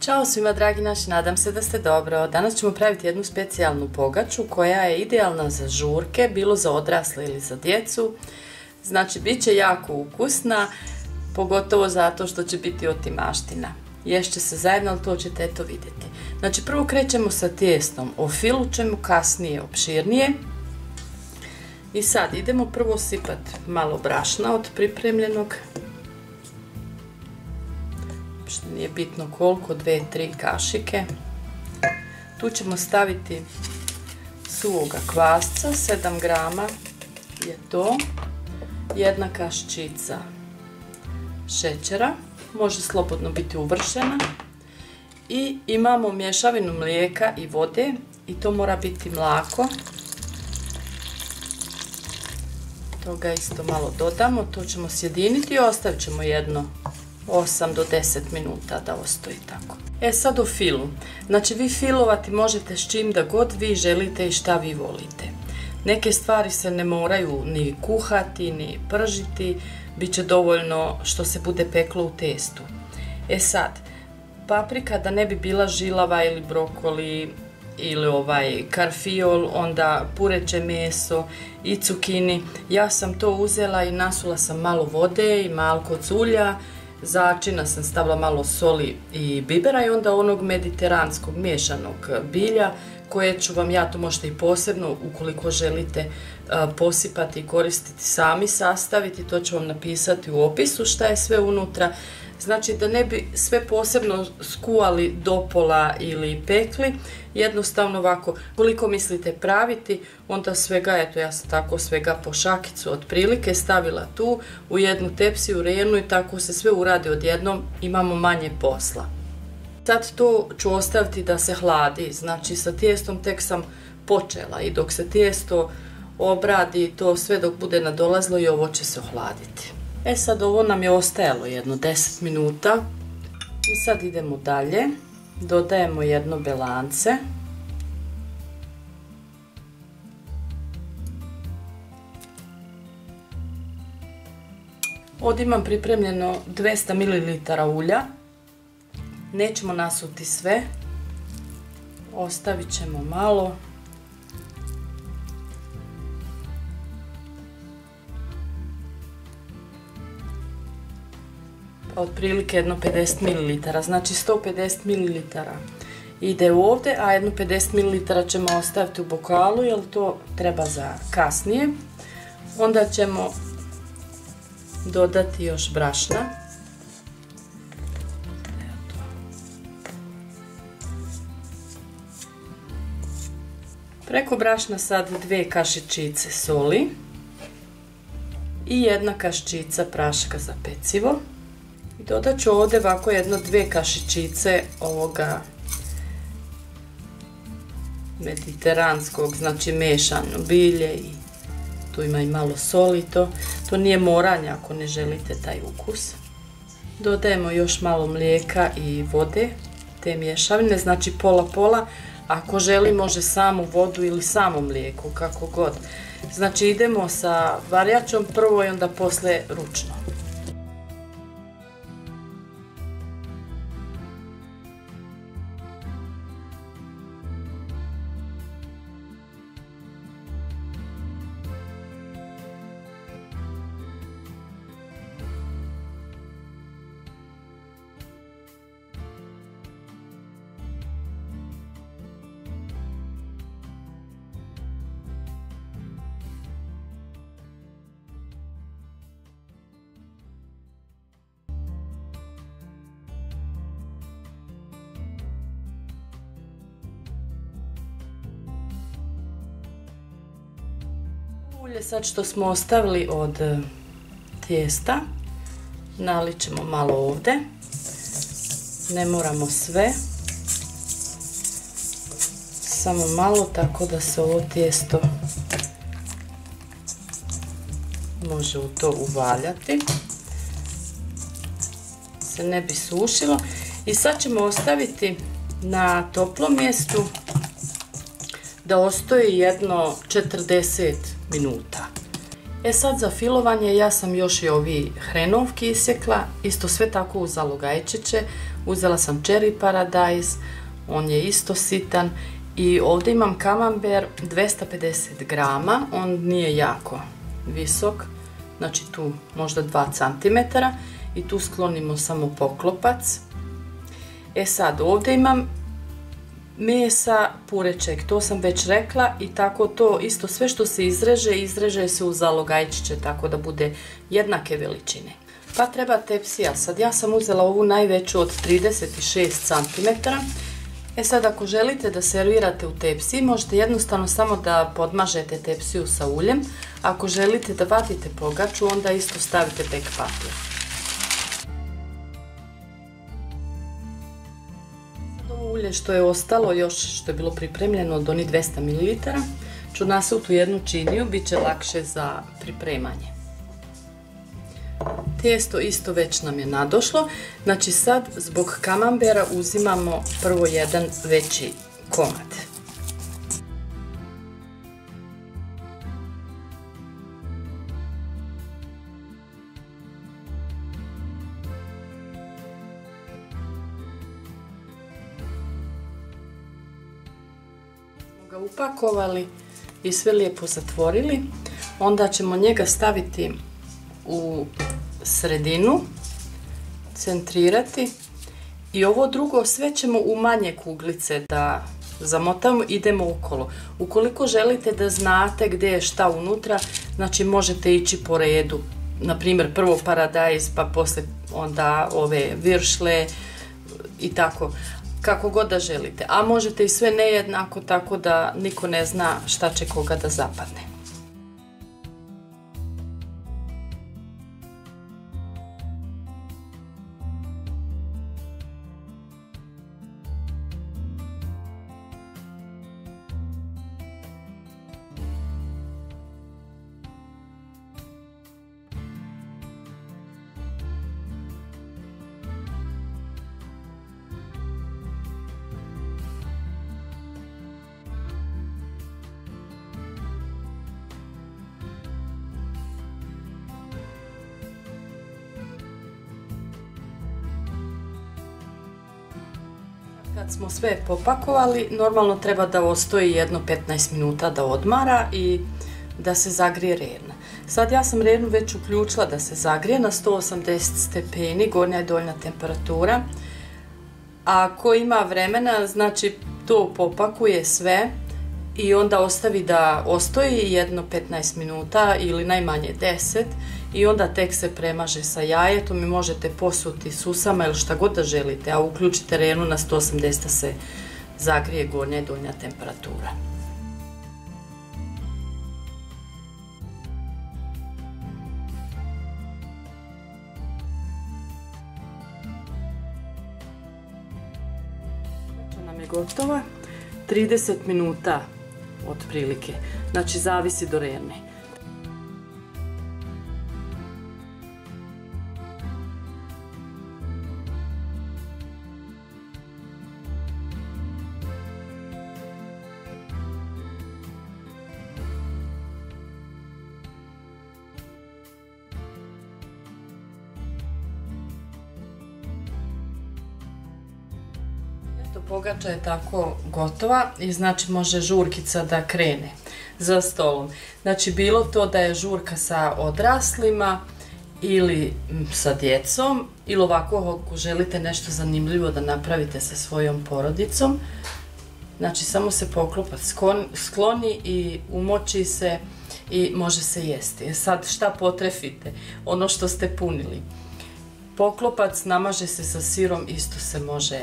Ćao svima dragi naši, nadam se da ste dobro. Danas ćemo praviti jednu specijalnu pogaču koja je idealna za žurke, bilo za odrasle ili za djecu. Znači, bit će jako ukusna, pogotovo zato što će biti otimaština. Ješće se zajedno, ali to ćete eto vidjeti. Znači, prvo krećemo sa tijestom, o filu ćemo kasnije opširnije. I sad idemo prvo sipati malo brašna od pripremljenog nije bitno koliko, dve, tri kašike. Tu ćemo staviti suvoga kvasca, 7 grama je to, jedna kaščica šećera, može slobodno biti uvršena i imamo mješavinu mlijeka i vode i to mora biti mlako. Toga isto malo dodamo, to ćemo sjediniti i ostavit ćemo jedno 8 do 10 minuta da ostoji tako. E sad o filu. Znači vi filovati možete s čim da god vi želite i šta vi volite. Neke stvari se ne moraju ni kuhati, ni pržiti, bit će dovoljno što se bude peklo u testu. E sad, paprika da ne bi bila žilava ili brokoli ili ovaj karfiol, onda pureće meso i cukini. Ja sam to uzela i nasula sam malo vode i malko culja začina sam stavila malo soli i bibera i onda onog mediteranskog miješanog bilja koje ću vam ja to možete i posebno ukoliko želite posipati i koristiti sami sastaviti, to ću vam napisati u opisu šta je sve unutra. Znači da ne bi sve posebno skuali do pola ili pekli, jednostavno ovako, koliko mislite praviti, onda svega, eto ja sam tako svega po šakicu otprilike stavila tu u jednu tepsiju renu i tako se sve uradi odjednom, imamo manje posla. Sad to ću ostaviti da se hladi, znači sa tijestom tek sam počela i dok se tijesto obradi to sve dok bude nadolazlo i ovo će se ohladiti. E sad ovo nam je ostajalo jedno 10 minuta i sad idemo dalje. Dodajemo jedno belance. Ovdje imam pripremljeno 200 ml ulja. Nećemo nasuti sve. Ostavit ćemo malo. Otprilike jedno 50 ml, znači 150 ml ide ovdje, a jedno 50 ml ćemo ostaviti u bokalu jer to treba za kasnije. Onda ćemo dodati još brašna. Preko brašna sad dve kašičice soli i jedna kaščica praška za pecivo. Dodat ću ovdje ovako jedno dve kašičice ovoga mediteranskog, znači mešano bilje i tu ima i malo soli to. To nije moranje ako ne želite taj ukus. Dodajemo još malo mlijeka i vode te mješavine, znači pola pola. Ako želi može samu vodu ili samo mlijeko, kako god. Znači idemo sa varjačom prvo i onda posle ručno. Ulje sad što smo ostavili od e, tijesta, nalit ćemo malo ovdje. Ne moramo sve. Samo malo tako da se ovo tijesto može u to uvaljati. Se ne bi sušilo. I sad ćemo ostaviti na toplom mjestu da ostoji jedno 40 minuta. E sad za filovanje ja sam još i ovi hrenovki isjekla, isto sve tako uz zalogajčiće. Uzela sam cherry paradise, on je isto sitan i ovdje imam kamamber 250 grama, on nije jako visok, znači tu možda 2 cm i tu sklonimo samo poklopac. E sad ovdje imam mesa pureček, to sam već rekla i tako to isto sve što se izreže, izreže se u zalogajčiće tako da bude jednake veličine. Pa treba tepsija, sad ja sam uzela ovu najveću od 36 cm. E sad ako želite da servirate u tepsiji, možete jednostavno samo da podmažete tepsiju sa uljem. Ako želite da vadite pogaču, onda isto stavite bek papir. Ulje što je ostalo još što je bilo pripremljeno od onih 200 ml ću nasuti u jednu činiju, bit će lakše za pripremanje. Tijesto isto već nam je nadošlo, znači sad zbog kamambera uzimamo prvo jedan veći komad. Ga upakovali i sve lijepo zatvorili, onda ćemo njega staviti u sredinu, centrirati i ovo drugo sve ćemo u manje kuglice da zamotamo, idemo okolo. Ukoliko želite da znate gdje je šta unutra, znači možete ići po redu. Na primjer, prvo paradajz, pa poslije onda ove viršle i tako kako god da želite. A možete i sve nejednako tako da niko ne zna šta će koga da zapadne. Kad smo sve popakovali, normalno treba da ostoji jedno 15 minuta da odmara i da se zagrije rena. Sad ja sam renu već uključila da se zagrije na 180 stepeni, gornja i doljna temperatura. Ako ima vremena, znači to popakuje sve i onda ostavi da ostoji jedno 15 minuta ili najmanje 10 i onda tek se premaže sa jajetom i možete posuti susama ili šta god da želite, a uključite renu na 180 se zagrije gornja i donja temperatura. je gotova. 30 minuta otprilike. Znači zavisi do rene. Pogača je tako gotova i znači može žurkica da krene za stolom. Znači bilo to da je žurka sa odraslima ili sa djecom ili ovako ako želite nešto zanimljivo da napravite sa svojom porodicom. Znači samo se poklopac skloni i umoči se i može se jesti. E sad šta potrefite? Ono što ste punili. Poklopac namaže se sa sirom, isto se može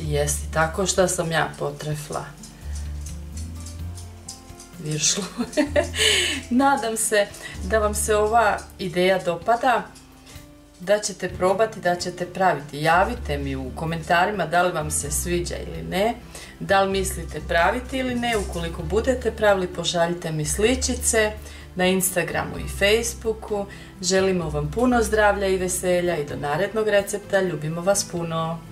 jesti tako što sam ja potrefla viršlu. Nadam se da vam se ova ideja dopada, da ćete probati, da ćete praviti. Javite mi u komentarima da li vam se sviđa ili ne, da li mislite praviti ili ne. Ukoliko budete pravili, pošaljite mi sličice na Instagramu i Facebooku. Želimo vam puno zdravlja i veselja i do narednog recepta. Ljubimo vas puno!